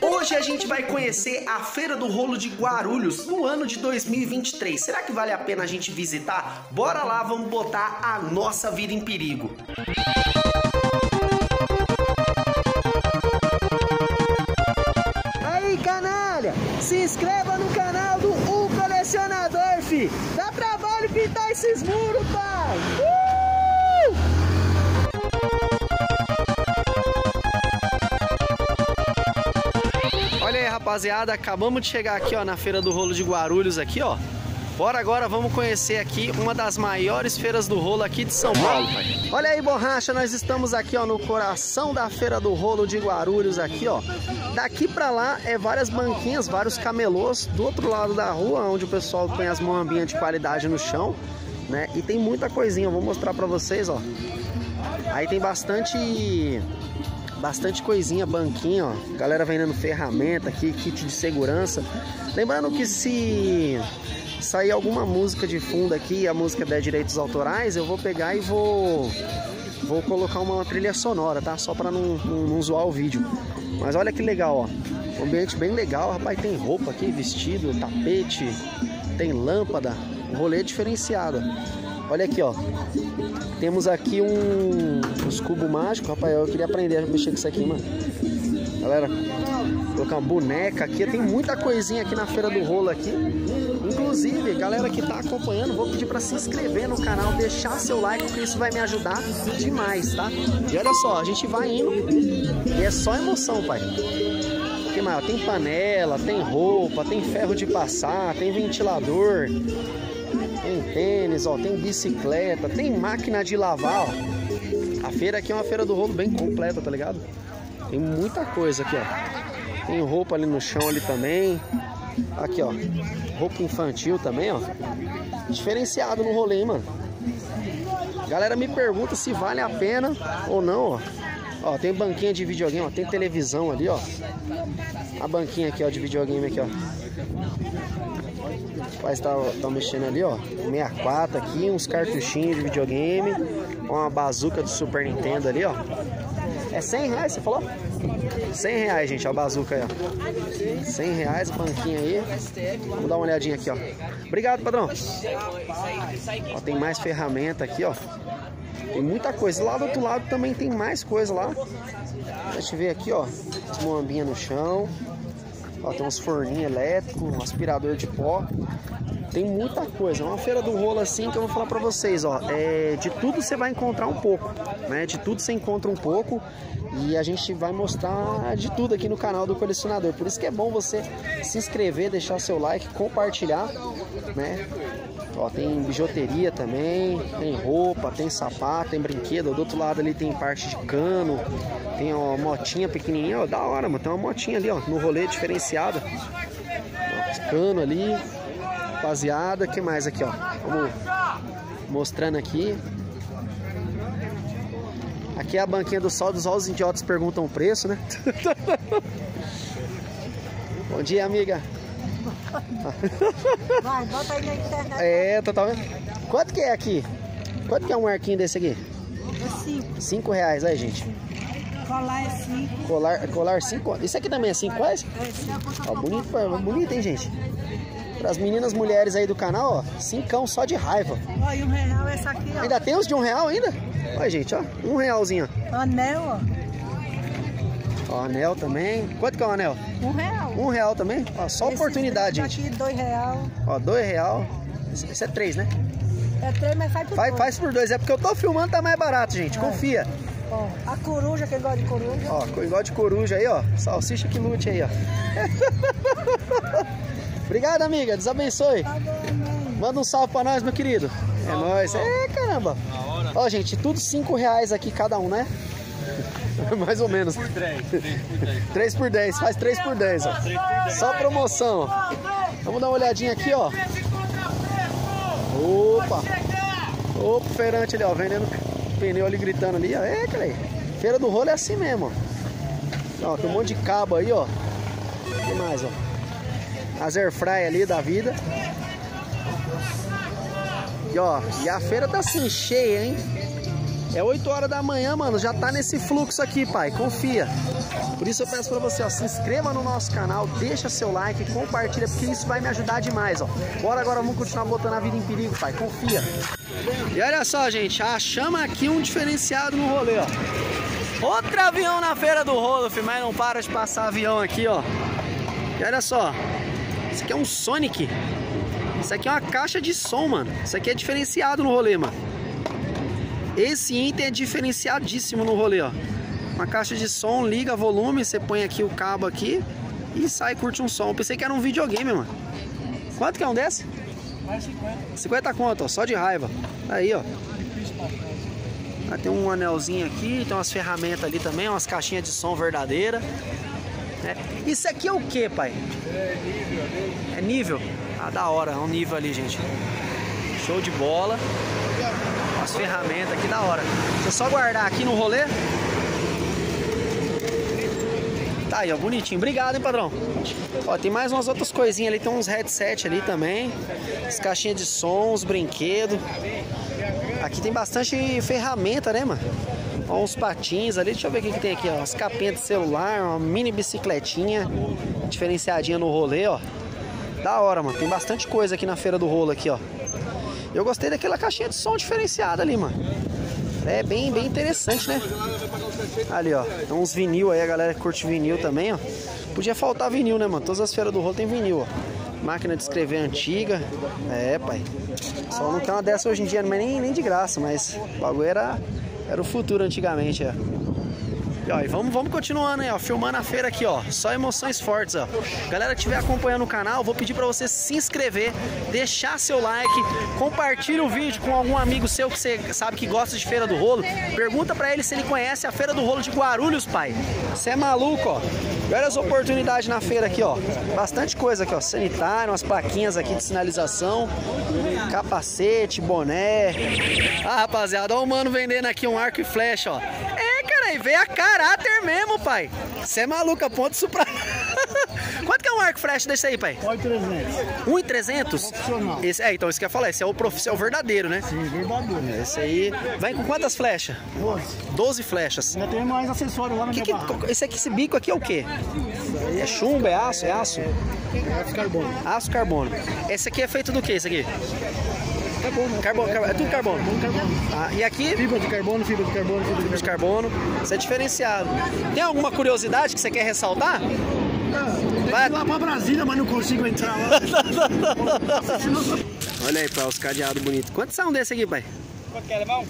Hoje a gente vai conhecer a Feira do Rolo de Guarulhos no ano de 2023. Será que vale a pena a gente visitar? Bora lá, vamos botar a nossa vida em perigo. Aí, canalha, se inscreva no canal do O Colecionador, fi. Dá trabalho pintar esses muros, pai. Aí, rapaziada, acabamos de chegar aqui, ó, na Feira do Rolo de Guarulhos aqui, ó. Bora agora, vamos conhecer aqui uma das maiores feiras do rolo aqui de São Paulo, pai. Olha aí, borracha, nós estamos aqui, ó, no coração da Feira do Rolo de Guarulhos aqui, ó. Daqui pra lá é várias banquinhas, vários camelôs. Do outro lado da rua, onde o pessoal põe as moambinhas de qualidade no chão, né? E tem muita coisinha, eu vou mostrar pra vocês, ó. Aí tem bastante bastante coisinha, banquinho, ó. Galera vendendo ferramenta aqui, kit de segurança. Lembrando que se sair alguma música de fundo aqui, a música der direitos autorais, eu vou pegar e vou vou colocar uma trilha sonora, tá? Só para não, não, não zoar o vídeo. Mas olha que legal, ó. Ambiente bem legal, rapaz. Tem roupa aqui, vestido, tapete, tem lâmpada, um rolê diferenciado. Olha aqui, ó. Temos aqui um, uns cubos mágicos, rapaz. Eu queria aprender a mexer com isso aqui, mano. Galera, colocar uma boneca aqui. Tem muita coisinha aqui na Feira do Rolo aqui. Inclusive, galera que tá acompanhando, vou pedir para se inscrever no canal, deixar seu like, porque isso vai me ajudar demais, tá? E olha só, a gente vai indo e é só emoção, pai. Que mais? Tem panela, tem roupa, tem ferro de passar, tem ventilador, tem tênis, ó, tem bicicleta, tem máquina de lavar, ó. A feira aqui é uma feira do rolo bem completa, tá ligado? Tem muita coisa aqui, ó. Tem roupa ali no chão ali também. Aqui, ó. Roupa infantil também, ó. Diferenciado no rolê, hein, mano. Galera me pergunta se vale a pena ou não, ó. Ó, tem banquinha de videogame, ó. Tem televisão ali, ó. A banquinha aqui, ó, de videogame aqui, ó. Rapaz, tá, tá mexendo ali, ó. 64 aqui, uns cartuchinhos de videogame. Uma bazuca do Super Nintendo ali, ó. É 100 reais, você falou? 100 reais, gente, a bazuca aí, ó. 100 reais, banquinha aí. Vamos dar uma olhadinha aqui, ó. Obrigado, padrão. Ó, tem mais ferramenta aqui, ó. Tem muita coisa. Lá do outro lado também tem mais coisa lá. Deixa eu ver aqui, ó. As moambinhas no chão. Ó, tem uns forninhos elétricos, um aspirador de pó. Tem muita coisa. É uma feira do rolo assim que eu vou falar pra vocês, ó. É, de tudo você vai encontrar um pouco, né? De tudo você encontra um pouco. E a gente vai mostrar de tudo aqui no canal do colecionador. Por isso que é bom você se inscrever, deixar seu like, compartilhar, né? Ó, tem bijuteria também, tem roupa, tem sapato, tem brinquedo. Do outro lado ali tem parte de cano, tem uma motinha pequenininha, ó, da hora, mano. Tem uma motinha ali, ó, no rolê diferenciada. Cano ali, rapaziada. que mais aqui, ó? Vamos mostrando aqui. Aqui é a banquinha do sol dos olhos idiotas perguntam o preço, né? Bom dia, amiga. Vai, bota aí na internet. É, totalmente. Quanto que é aqui? Quanto que é um arquinho desse aqui? É cinco. Cinco reais, aí, gente. Colar é cinco. Colar, colar cinco. Isso aqui também é cinco reais? É, esse é Ó, bonito, pô, bonito, hein, gente? Para as meninas mulheres aí do canal, ó, cincão só de raiva. Ó, e um real essa aqui, ó. Ainda tem os de um real ainda? Olha, gente, ó, um realzinho, Anel, ó. Ó. Ó, anel também. Quanto que é o anel? Um real. Um real também? Ó, só Esses oportunidade, gente. Aqui, dois real. Ó, dois real. Esse esse é três, né? É três, mas faz por Faz, dois. faz por dois. É porque eu tô filmando, tá mais barato, gente. Confia. Ó, a coruja, quem gosta de coruja. Ó, igual de coruja aí, ó. Salsicha que lute aí, ó. Obrigado, amiga. Deus abençoe. Tá bom. Manda um salve pra nós, meu querido. É nóis. É, caramba. Ó, gente, tudo cinco reais aqui cada um, né? Mais ou menos. Por 3, 3 por 10. 3 por 10, faz 3 por 10, ó. Só promoção. Vamos dar uma olhadinha aqui, ó. Opa! Opa, o feirante ali, ó, vendendo pneu ali, gritando ali, ó. É, cara aí. Feira do rolo é assim mesmo, ó. Ó, tem um monte de cabo aí, ó. O que mais, ó? As airfry ali da vida. E ó, e a feira tá assim, cheia, hein? É 8 horas da manhã, mano. Já tá nesse fluxo aqui, pai. Confia. Por isso eu peço pra você, ó, se inscreva no nosso canal, deixa seu like, compartilha, porque isso vai me ajudar demais, ó. Bora agora, vamos continuar botando a vida em perigo, pai, confia. E olha só, gente, achamos aqui um diferenciado no rolê, ó. Outro avião na feira do filho, mas não para de passar avião aqui, ó. E olha só, isso aqui é um Sonic. Isso aqui é uma caixa de som, mano. Isso aqui é diferenciado no rolê, mano. Esse item é diferenciadíssimo no rolê, ó. Uma caixa de som, liga volume, você põe aqui o cabo aqui e sai curte um som. Eu pensei que era um videogame, mano. Quanto que é um desse? Mais 50. 50 conto, ó, só de raiva. Aí, ó. Ah, tem um anelzinho aqui, tem umas ferramentas ali também, umas caixinhas de som verdadeira. né? Isso aqui é o que, pai? É nível? Ah, da hora, é um nível ali, gente. Show de bola. As ferramentas aqui, da hora. Deixa eu só guardar aqui no rolê. Tá aí, ó, bonitinho. Obrigado, hein, padrão. Ó, tem mais umas outras coisinhas ali, tem uns headset ali também. As caixinhas de som, os brinquedos. Aqui tem bastante ferramenta, né, mano? Ó, uns patins ali, deixa eu ver o que, que tem aqui, ó. As capinhas de celular, uma mini bicicletinha diferenciadinha no rolê, ó. Da hora, mano. Tem bastante coisa aqui na feira do rolo aqui, ó. Eu gostei daquela caixinha de som diferenciada ali, mano. É bem, bem interessante, né? Ali, ó. Tem uns vinil aí, a galera que curte vinil também, ó. Podia faltar vinil, né, mano? Todas as feiras do rolo tem vinil, ó. Máquina de escrever antiga. É, pai. Só não tem uma dessa hoje em dia, mas nem, nem de graça, mas o bagulho era, era o futuro antigamente, é. E, ó, e vamos, vamos continuando aí, ó, filmando a feira aqui, ó. Só emoções fortes, ó. Galera que estiver acompanhando o canal, vou pedir pra você se inscrever, deixar seu like, compartilhe o vídeo com algum amigo seu que você sabe que gosta de Feira do Rolo. Pergunta pra ele se ele conhece a Feira do Rolo de Guarulhos, pai. Você é maluco, ó. E olha as oportunidades na feira aqui, ó. Bastante coisa aqui, ó. Sanitário, umas plaquinhas aqui de sinalização, capacete, boné. Ah, rapaziada, ó o mano vendendo aqui um arco e flecha, ó. É, veio a caráter mesmo, pai. Você é maluco, aponta isso pra. Quanto que é um arco flash desse aí, pai? Olha 300. 1,300? Profissional. Esse, é, então isso que eu ia falar, esse é o profissional verdadeiro, né? Sim, verdadeiro. Esse aí. Vem com quantas flechas? 12. 12 flechas. Ainda tem mais acessório lá na Que minha que- esse aqui, esse bico aqui é o quê? É chumbo, é aço, é aço? É carbono. Aço carbono. Esse aqui é feito do que, esse aqui? Carbono. Carbono, carbono é tudo carbono. Carbono. Ah, e aqui, Fibra de carbono, fibra de carbono, fibra de de carbono. Isso é diferenciado. Tem alguma curiosidade que você quer ressaltar? Vai. Tem que ir lá pra Brasília, mas não consigo entrar lá. Olha aí, pai, os cadeados bonitos. Quantos são desse aqui, pai? Quanto quer levar um?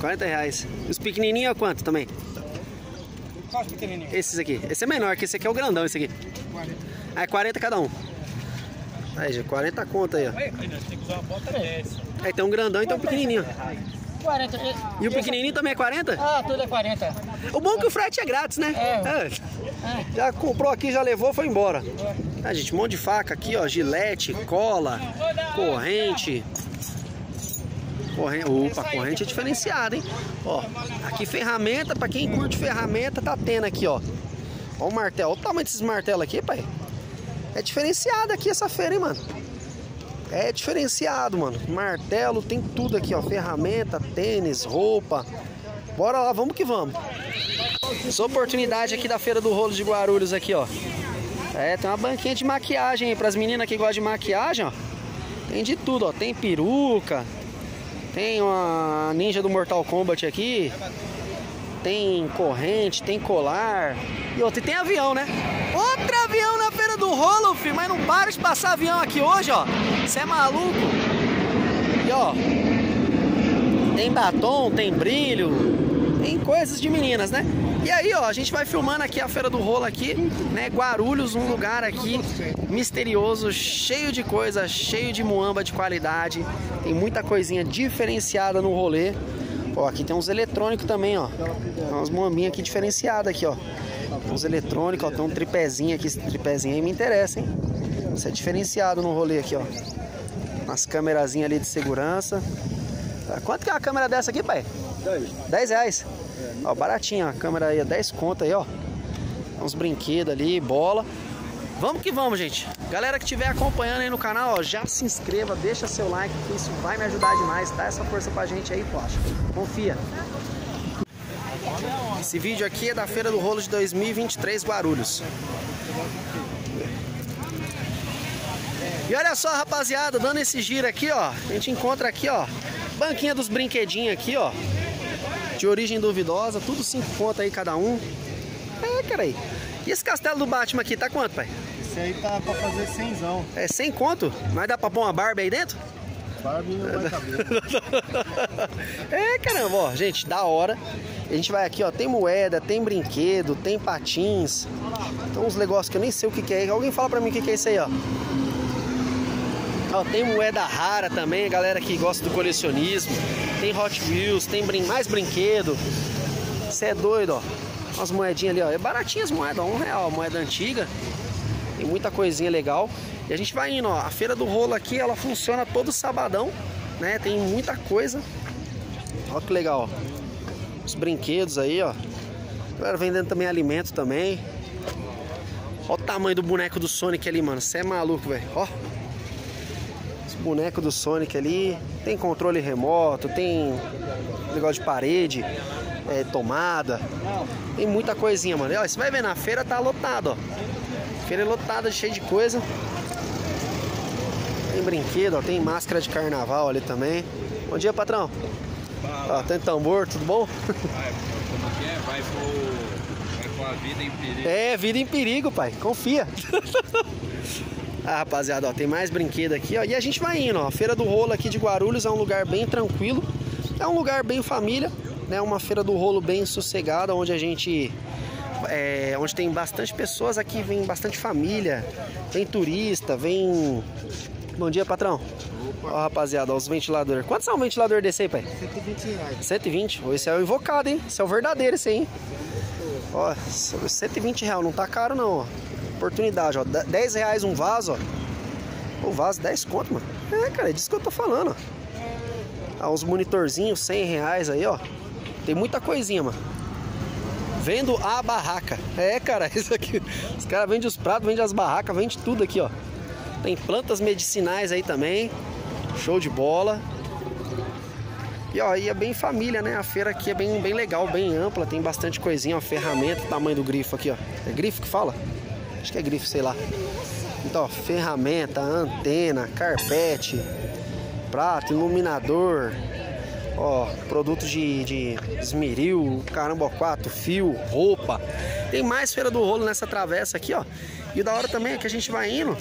40 reais. Os pequenininhos é quanto também? Qual os pequenininhos? Esses aqui. Esse é menor, que esse aqui é o grandão, esse aqui. Ah, é 40 cada um. Aí, já 40 conto aí, ó. Temos que usar uma bota dessa. Aí tem um grandão e tem um pequenininho. 40. E o pequenininho também é 40? Ah, tudo é 40. O bom é que o frete é grátis, né? É. É. Já comprou aqui, já levou, foi embora. Ah, gente, um monte de faca aqui, ó. Gilete, cola, corrente. Corrente, opa, corrente é diferenciada, hein? Ó, aqui ferramenta, pra quem curte ferramenta, tá tendo aqui, ó. Ó o martelo, olha o tamanho desses martelos aqui, pai. É diferenciado aqui essa feira, hein, mano? É diferenciado, mano. Martelo, tem tudo aqui, ó. Ferramenta, tênis, roupa. Bora lá, vamos que vamos. Essa oportunidade aqui da Feira do Rolo de Guarulhos aqui, ó. É, tem uma banquinha de maquiagem aí pras meninas que gostam de maquiagem, ó. Tem de tudo, ó. Tem peruca. Tem uma ninja do Mortal Kombat aqui. Tem corrente, tem colar. E outra, e tem avião, né? Outro avião do Rolo, filho. Mas não para de passar avião aqui hoje, ó. Você é maluco? E ó, tem batom, tem brilho, tem coisas de meninas, né? E aí, ó, a gente vai filmando aqui a Feira do Rolo aqui, né? Guarulhos, um lugar aqui misterioso, cheio de coisa, cheio de muamba de qualidade. Tem muita coisinha diferenciada no rolê. Ó, aqui tem uns eletrônicos também, ó. Tem umas muambinhas aqui diferenciadas aqui, ó. Uns eletrônicos, ó. Tem um tripézinho aqui. Esse tripézinho aí me interessa, hein? Isso é diferenciado no rolê aqui, ó. Umas câmerazinhas ali de segurança. Tá, Quanto que é uma câmera dessa aqui, pai? 10. 10 reais. Ó, baratinha, a câmera aí, ó, 10 conto aí, ó. Uns brinquedos ali, bola. Vamos que vamos, gente. Galera que estiver acompanhando aí no canal, ó, já se inscreva, deixa seu like, que isso vai me ajudar demais. Dá essa força pra gente aí, poxa. Confia. Esse vídeo aqui é da Feira do Rolo de 2023 Guarulhos. E olha só, rapaziada, dando esse giro aqui, ó. A gente encontra aqui, ó, banquinha dos brinquedinhos aqui, ó. De origem duvidosa, tudo 5 conto aí cada um. É, cara aí. E esse castelo do Batman aqui, tá quanto, pai? Esse aí tá pra fazer cenzão. É 100 conto? Mas dá pra pôr uma Barbie aí dentro? É, caramba, ó, gente, da hora. A gente vai aqui, ó, tem moeda, tem brinquedo, tem patins. Tem uns negócios que eu nem sei o que, que é. Alguém fala pra mim o que, que é isso aí, ó. Ó, tem moeda rara também, galera que gosta do colecionismo. Tem Hot Wheels, tem brin mais brinquedo. Você é doido, ó. Umas moedinhas ali, ó. É baratinha as moedas, ó, um real, moeda antiga. Muita coisinha legal. E a gente vai indo, ó. A feira do rolo aqui, ela funciona todo sabadão, né? Tem muita coisa. Ó que legal, ó. Os brinquedos aí, ó. Galera vendendo também alimento também. Ó o tamanho do boneco do Sonic ali, mano. Você é maluco, velho. Ó boneco do Sonic ali. Tem controle remoto, tem negócio de parede, é, tomada. Tem muita coisinha, mano. E, ó, você vai ver na feira, tá lotado, ó. Feira é lotada, cheia de coisa. Tem brinquedo, ó, tem máscara de carnaval ali também. Bom dia, patrão. Ó, tem tambor, tudo bom? Vai, como que é? Vai pro, vai pro a vida em perigo. É, vida em perigo, pai. Confia. Ah, rapaziada, ó, tem mais brinquedo aqui, ó. E a gente vai indo, ó. A Feira do Rolo aqui de Guarulhos é um lugar bem tranquilo. É um lugar bem família, né? Uma feira do rolo bem sossegada, onde a gente é, onde tem bastante pessoas aqui, vem bastante família, vem turista, vem. Bom dia, patrão. Ó, rapaziada, ó, os ventiladores. Quantos são o ventilador desse aí, pai? 120 reais. 120? Esse é o invocado, hein? Esse é o verdadeiro, esse aí, hein? Ó, 120 reais, não tá caro não, ó oportunidade, ó. 10 reais um vaso, ó. O vaso 10 conto, mano. É, cara, é disso que eu tô falando, ó. Ah, uns monitorzinhos, 100 reais aí, ó. Tem muita coisinha, mano. Vendo a barraca. É, cara, isso aqui. Os caras vendem os pratos, vendem as barracas, vende tudo aqui, ó. Tem plantas medicinais aí também. Show de bola. E ó, aí é bem família, né? A feira aqui é bem, bem legal, bem ampla, tem bastante coisinha, ó, ferramenta, tamanho do grifo aqui, ó. É grifo que fala? Acho que é grifo, sei lá. Então, ó, ferramenta, antena, carpete, prato, iluminador, ó, produtos de, de esmeril, caramba, quatro, fio, roupa. Tem mais feira do rolo nessa travessa aqui, ó. E o da hora também é que a gente vai indo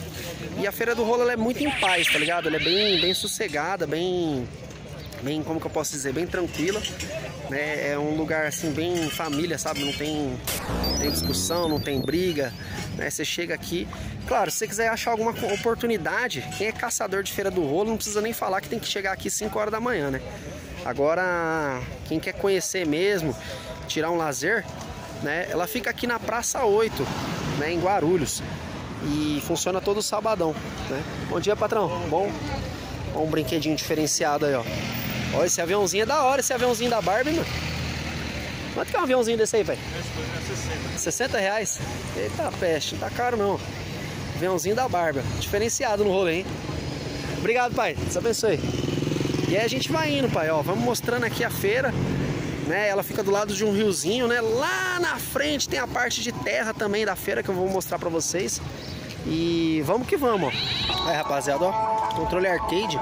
e a feira do rolo é muito em paz, tá ligado? Ela é bem, bem sossegada, bem bem, como que eu posso dizer, bem tranquila. Né? É um lugar assim bem família, sabe? Não tem, tem discussão, não tem briga. Né? Você chega aqui. Claro, se você quiser achar alguma oportunidade, quem é caçador de feira do rolo não precisa nem falar que tem que chegar aqui 5 horas da manhã, né? Agora, quem quer conhecer mesmo, tirar um lazer, né? Ela fica aqui na Praça 8, né? Em Guarulhos. E funciona todo sabadão, né? Bom dia, patrão. Bom, Olha um brinquedinho diferenciado aí, ó. Olha, esse aviãozinho é da hora, esse aviãozinho da Barbie, mano. Quanto que é um aviãozinho desse aí, velho? 60. 60 reais? Eita peste, não tá caro não. Aviãozinho da Barbie, diferenciado no rolê, hein? Obrigado, pai. Deus abençoe. E aí a gente vai indo, pai, ó. Vamos mostrando aqui a feira. Né, ela fica do lado de um riozinho, né? Lá na frente tem a parte de terra também da feira que eu vou mostrar pra vocês. E vamos que vamos, ó. Aí, rapaziada, ó. Controle arcade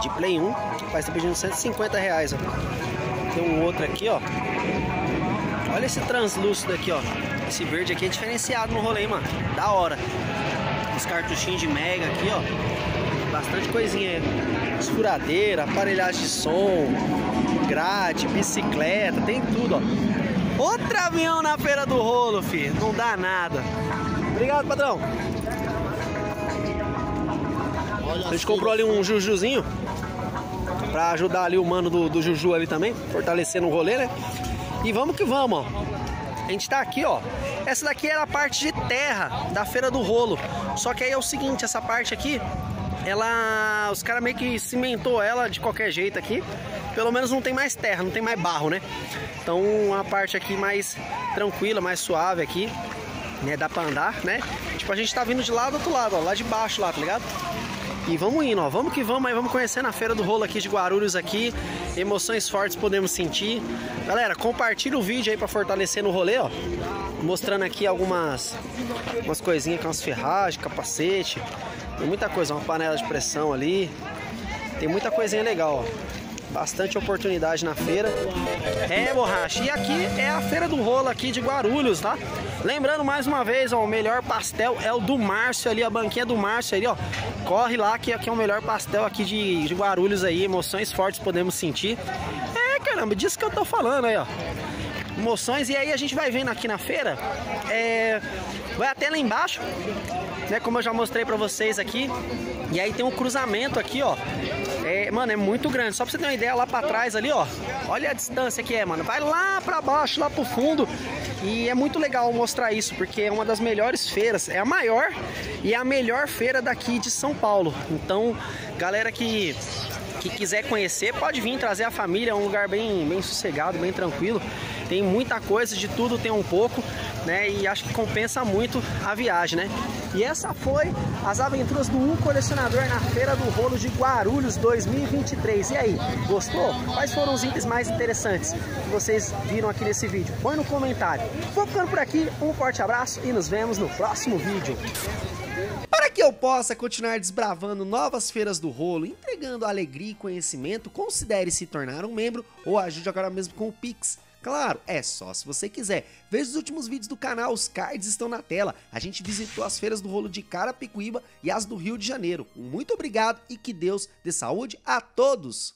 de Play 1. Vai estar pedindo 150 reais, ó. Tem um outro aqui, ó. Olha esse translúcido aqui, ó. Esse verde aqui é diferenciado no rolê, mano. Da hora. Os cartuchinhos de Mega aqui, ó. Bastante coisinha aí. Esfuradeira, aparelhagem de som, grade, bicicleta, tem tudo, ó. Outro avião na feira do rolo, filho. Não dá nada. Obrigado, patrão. A gente comprou ali um jujuzinho pra ajudar ali o mano do, do Juju ali também, fortalecendo o rolê, né? E vamos que vamos, ó. A gente tá aqui, ó. Essa daqui era a parte de terra da Feira do Rolo. Só que aí é o seguinte, essa parte aqui, ela... Os caras meio que cimentou ela de qualquer jeito aqui. Pelo menos não tem mais terra, não tem mais barro, né? Então, uma parte aqui mais tranquila, mais suave aqui, né? Dá pra andar, né? Tipo, a gente tá vindo de lá do outro lado, ó. Lá de baixo lá, tá ligado? E vamos indo, ó. Vamos que vamos aí, vamos conhecendo a Feira do Rolo aqui de Guarulhos aqui. Emoções fortes podemos sentir. Galera, compartilha o vídeo aí pra fortalecer no rolê, ó. Mostrando aqui algumas umas coisinhas com as ferragens, capacete. Tem muita coisa, uma panela de pressão ali. Tem muita coisinha legal, ó. Bastante oportunidade na feira. É, borracha. E aqui é a Feira do Rolo aqui de Guarulhos, tá? Lembrando mais uma vez, ó, o melhor pastel é o do Márcio ali, a banquinha do Márcio ali, ó. Corre lá que aqui é o melhor pastel aqui de, de Guarulhos aí. Emoções fortes podemos sentir. É, caramba, disso que eu tô falando aí, ó emoções. E aí a gente vai vendo aqui na feira, é, vai até lá embaixo, né? Como eu já mostrei pra vocês aqui. E aí tem um cruzamento aqui, ó. É, mano, é muito grande. Só pra você ter uma ideia, lá pra trás ali, ó. Olha a distância que é, mano. Vai lá pra baixo, lá pro fundo. E é muito legal mostrar isso, porque é uma das melhores feiras. É a maior e é a melhor feira daqui de São Paulo. Então, galera que que quiser conhecer, pode vir trazer a família, é um lugar bem, bem sossegado, bem tranquilo. Tem muita coisa, de tudo tem um pouco, né? E acho que compensa muito a viagem, né? E essa foi as aventuras do Um Colecionador na Feira do Rolo de Guarulhos 2023. E aí, gostou? Quais foram os itens mais interessantes que vocês viram aqui nesse vídeo? Põe no comentário. Vou ficando por aqui, um forte abraço e nos vemos no próximo vídeo. Para que eu possa continuar desbravando novas feiras do rolo, entregando alegria e conhecimento, considere se tornar um membro ou ajude agora mesmo com o Pix. Claro, é só se você quiser. Veja os últimos vídeos do canal, os cards estão na tela. A gente visitou as feiras do rolo de Carapicuíba e as do Rio de Janeiro. Muito obrigado e que Deus dê saúde a todos!